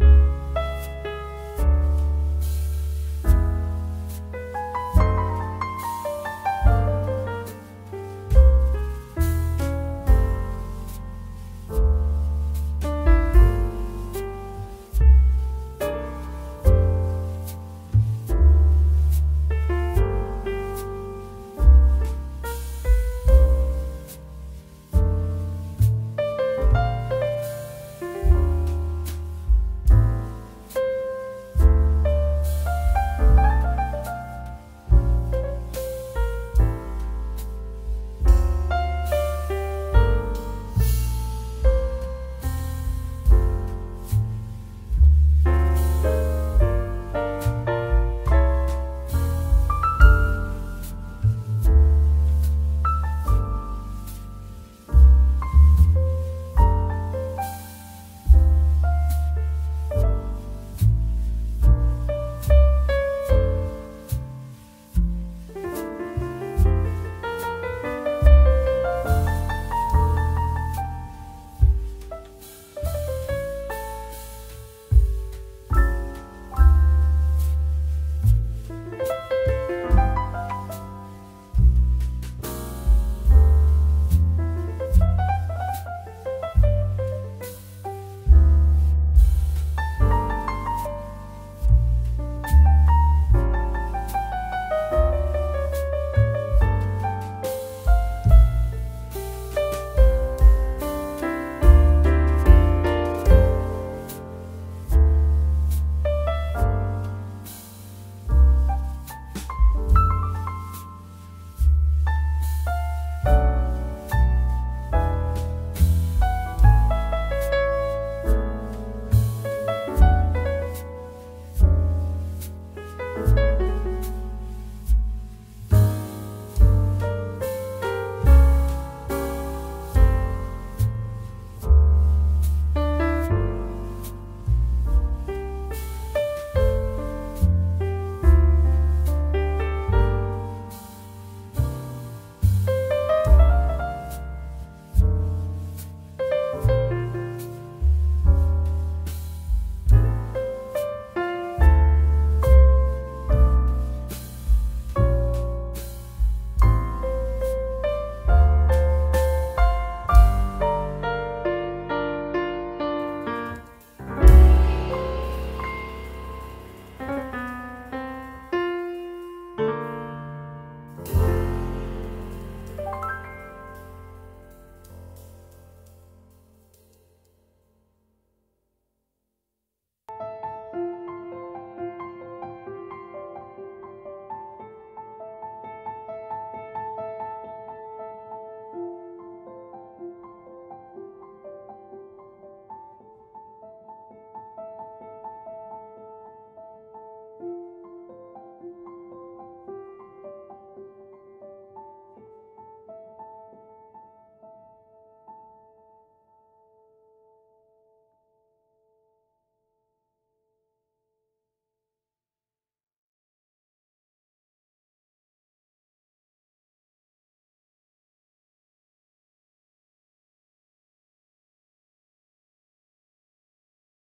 you